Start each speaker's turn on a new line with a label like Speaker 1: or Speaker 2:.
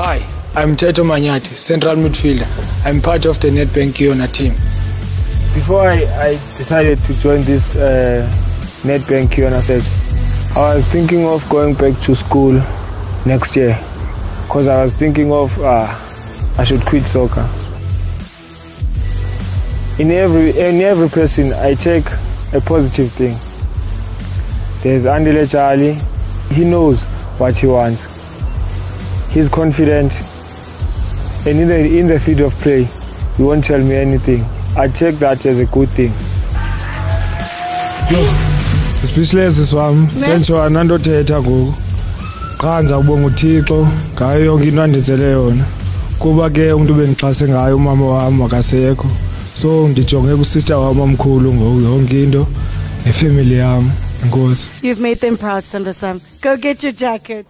Speaker 1: Hi, I'm Teto Manyati, central midfielder. I'm part of the Nedbank Kiona team.
Speaker 2: Before I, I decided to join this uh, Nedbank Kiona set, I was thinking of going back to school next year because I was thinking of uh, I should quit soccer. In every in every person, I take a positive thing. There's Andile Charlie. He knows what he wants. He's confident, and in the in the field of play, he won't tell me anything. I take that as a good thing.
Speaker 1: Speechless swami. Senziwa nantothetha ngoku. Qha ndiza kubonga uthixo. Ngayo yonke into andenzele yona. Kuba ke umntu bendixhase ngayo umama wam akasekho so ndijonge kusister wam omkhulu ngoku yonke into nefemeli yam enkosi
Speaker 3: You've made them proud, Samba Sam. Go get your jacket.